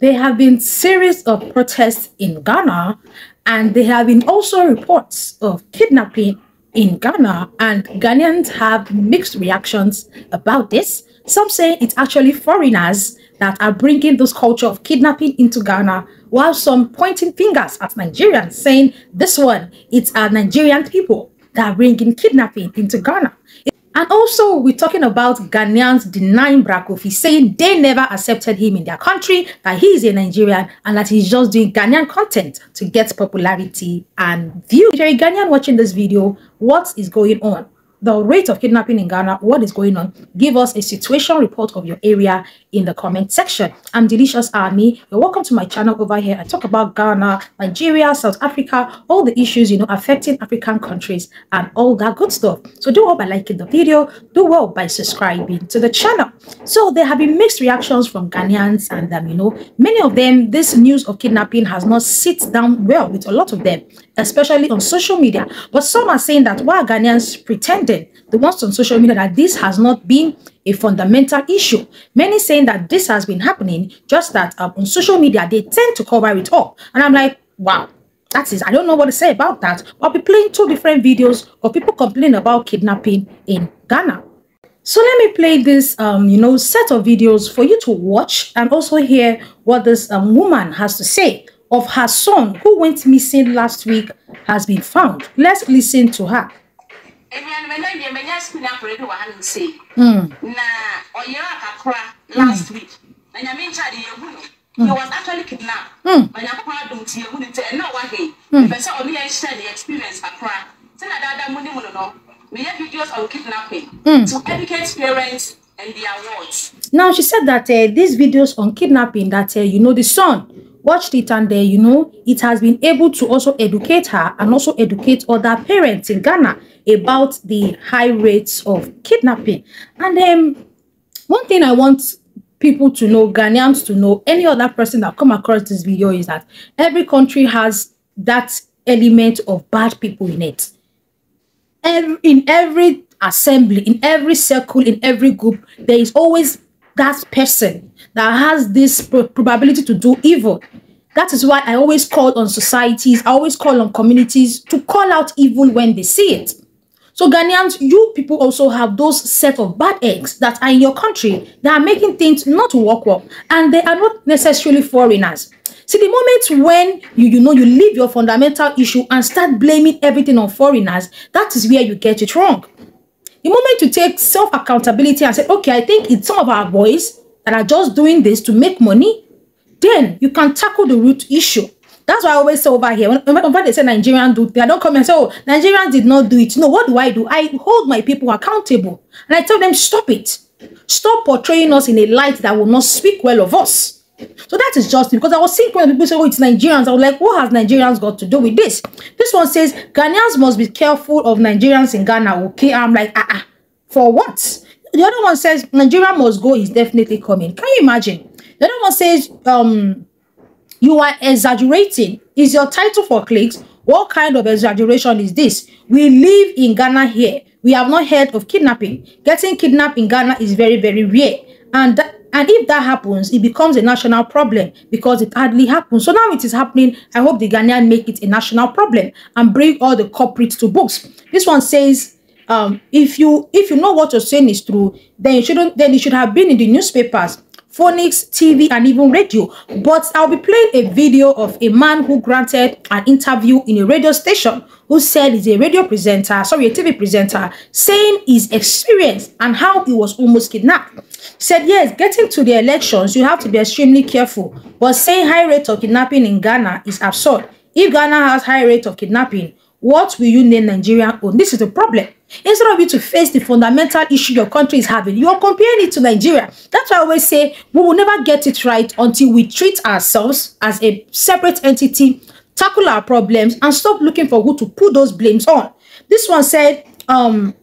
there have been series of protests in Ghana and there have been also reports of kidnapping in Ghana and Ghanaians have mixed reactions about this. Some say it's actually foreigners that are bringing this culture of kidnapping into Ghana while some pointing fingers at Nigerians saying this one, it's our Nigerian people that are bringing kidnapping into Ghana. And also, we're talking about Ghanaians denying Bra Kofi, saying they never accepted him in their country, that he is a Nigerian, and that he's just doing Ghanaian content to get popularity and views. If you're a Ghanaian watching this video, what is going on? the rate of kidnapping in Ghana, what is going on, give us a situation report of your area in the comment section. I'm Delicious Amy. You're welcome to my channel over here. I talk about Ghana, Nigeria, South Africa, all the issues, you know, affecting African countries and all that good stuff. So do well by liking the video, do well by subscribing to the channel. So there have been mixed reactions from Ghanaians and them, you know, many of them, this news of kidnapping has not sit down well with a lot of them especially on social media. But some are saying that while Ghanaians pretending, the ones on social media, that this has not been a fundamental issue. Many saying that this has been happening, just that um, on social media, they tend to cover it up. And I'm like, wow, that is, I don't know what to say about that. I'll be playing two different videos of people complaining about kidnapping in Ghana. So let me play this, um, you know, set of videos for you to watch and also hear what this um, woman has to say of her son who went missing last week has been found. Let's listen to her. Mm. last week. He was actually kidnapped. Mm. But mm. If I only share the experience across. Send a dada money no. We have videos on kidnapping mm. to educate parents and their wards. Now she said that uh, these videos on kidnapping that uh, you know the son watched it and uh, you know it has been able to also educate her and also educate other parents in ghana about the high rates of kidnapping and um one thing i want people to know ghanaians to know any other person that come across this video is that every country has that element of bad people in it every, in every assembly in every circle in every group there is always that person that has this probability to do evil. That is why I always call on societies, I always call on communities to call out evil when they see it. So Ghanaians, you people also have those set of bad eggs that are in your country that are making things not work well. And they are not necessarily foreigners. See, the moment when you, you know, you leave your fundamental issue and start blaming everything on foreigners, that is where you get it wrong. The moment you take self-accountability and say, okay, I think it's some of our boys that are just doing this to make money, then you can tackle the root issue. That's why I always say over here, when, when they say Nigerians do, they don't come and say, oh, Nigerians did not do it. No, what do I do? I hold my people accountable. And I tell them, stop it. Stop portraying us in a light that will not speak well of us. So that is just because I was seeing when people say, oh, it's Nigerians. I was like, what has Nigerians got to do with this? This one says, Ghanaians must be careful of Nigerians in Ghana. Okay, I'm like, ah, ah for what? The other one says, Nigeria must go is definitely coming. Can you imagine? The other one says, um, you are exaggerating. Is your title for clicks? What kind of exaggeration is this? We live in Ghana here. We have not heard of kidnapping. Getting kidnapped in Ghana is very, very rare. And that and if that happens, it becomes a national problem because it hardly happens. So now it is happening. I hope the Ghanaian make it a national problem and bring all the culprits to books. This one says, um, if you if you know what you're saying is true, then you shouldn't then it should have been in the newspapers, phonics, TV, and even radio. But I'll be playing a video of a man who granted an interview in a radio station who said he's a radio presenter, sorry, a TV presenter, saying his experience and how he was almost kidnapped said, yes, getting to the elections, you have to be extremely careful. But saying high rate of kidnapping in Ghana is absurd. If Ghana has high rate of kidnapping, what will you name Nigeria on? This is the problem. Instead of you to face the fundamental issue your country is having, you are comparing it to Nigeria. That's why I always say we will never get it right until we treat ourselves as a separate entity, tackle our problems, and stop looking for who to put those blames on. This one said, um,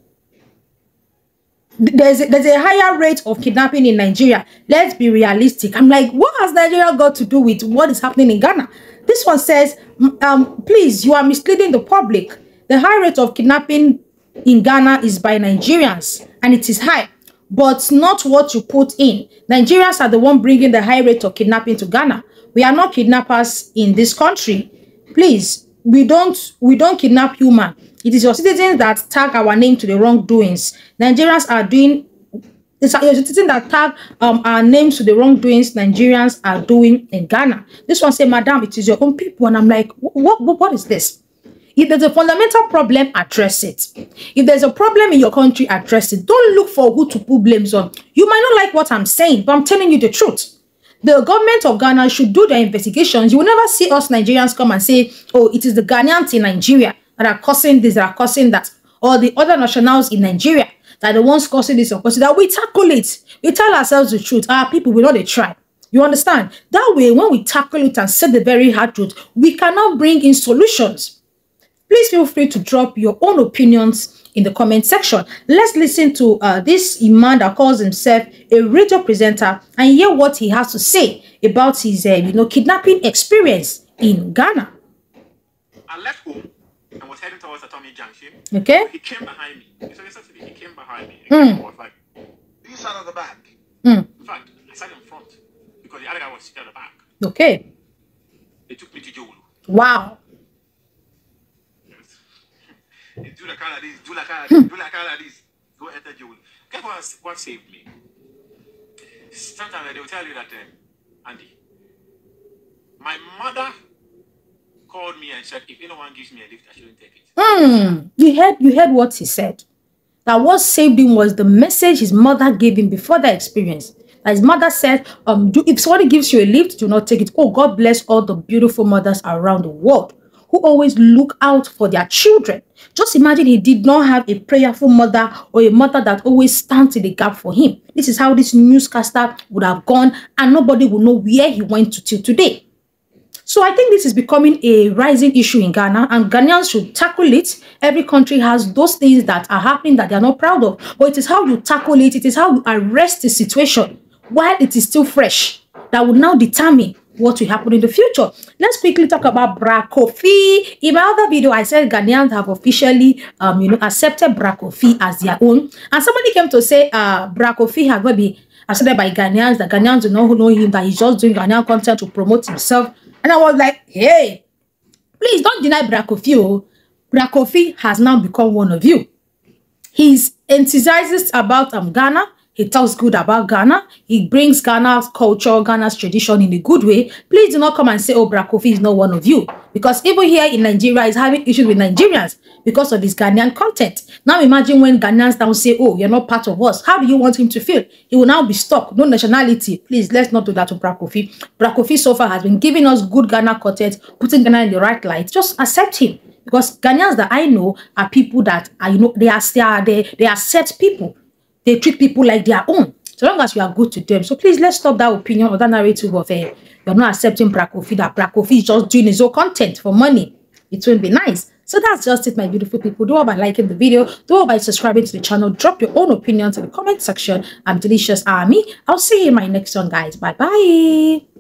there's a, there's a higher rate of kidnapping in Nigeria. Let's be realistic. I'm like, what has Nigeria got to do with what is happening in Ghana? This one says, um, please, you are misleading the public. The high rate of kidnapping in Ghana is by Nigerians, and it is high. but not what you put in. Nigerians are the one bringing the high rate of kidnapping to Ghana. We are not kidnappers in this country. Please, we don't we don't kidnap human. It is your citizens that tag our name to the wrongdoings. Nigerians are doing it's a citizen that tag um our names to the wrongdoings Nigerians are doing in Ghana. This one said, Madam, it is your own people. And I'm like, what, what, what is this? If there's a fundamental problem, address it. If there's a problem in your country, address it. Don't look for who to put blames on. You might not like what I'm saying, but I'm telling you the truth. The government of Ghana should do their investigations. You will never see us Nigerians come and say, oh, it is the Ghanaians in Nigeria that are causing this, that are causing that, or the other nationals in Nigeria that the ones causing this or causing that. We tackle it. We tell ourselves the truth. Our people, we know they try. You understand? That way, when we tackle it and say the very hard truth, we cannot bring in solutions. Please feel free to drop your own opinions in the comment section. Let's listen to uh, this man that calls himself a radio presenter and hear what he has to say about his, uh, you know, kidnapping experience in Ghana. I left home and was heading towards Atomic Junction. Okay. He came behind me. So he came behind me. Mm. Was like, "Do you sat at the back?" Mm. In fact, I sat in front because the other guy was sitting at the back. Okay. They took me to Jolu. Wow. They do like kind of this, do like kind of this, do like kind of this. Go enter Jolu. Guess what, what saved me? Sometimes they will tell you that, um, Andy, my mother called me and said, if anyone gives me a lift, I shouldn't take it. Hmm. You heard you heard what he said. That what saved him was the message his mother gave him before that experience. That his mother said, um, do, if somebody gives you a lift, do not take it. Oh, God bless all the beautiful mothers around the world who always look out for their children. Just imagine he did not have a prayerful mother or a mother that always stands in the gap for him. This is how this newscaster would have gone and nobody would know where he went to till today. So I think this is becoming a rising issue in Ghana and Ghanaians should tackle it. Every country has those things that are happening that they are not proud of. But it is how you tackle it, it is how you arrest the situation while it is still fresh that will now determine what will happen in the future. Let's quickly talk about Bra Kofi. In my other video, I said Ghanaians have officially, um, you know, accepted Bra Kofi as their own. And somebody came to say, uh, Bra Kofi has not been accepted by Ghanaians, that Ghanaians do not know him, that he's just doing Ghanaian content to promote himself. And I was like, hey, please don't deny Bra Kofi. Oh. Bra Kofi has now become one of you. He's enthusiastic about um, Ghana. He talks good about Ghana. He brings Ghana's culture, Ghana's tradition in a good way. Please do not come and say, oh, Bra Kofi is not one of you. Because even here in Nigeria, he's having issues with Nigerians because of his Ghanaian content. Now imagine when Ghanaians now say, oh, you're not part of us. How do you want him to feel? He will now be stuck. No nationality. Please, let's not do that to Bra Kofi. Bra Kofi so far has been giving us good Ghana content, putting Ghana in the right light. Just accept him. Because Ghanaians that I know are people that are, you know, they are, they are, they are set people. They treat people like their own. So long as you are good to them. So please, let's stop that opinion or that narrative of uh, you're not accepting Bra Kofi, that Bra Kofi is just doing his own content for money. It won't be nice. So that's just it, my beautiful people. Do all by liking the video. Do all by subscribing to the channel. Drop your own opinions in the comment section. I'm Delicious Amy. I'll see you in my next one, guys. Bye-bye.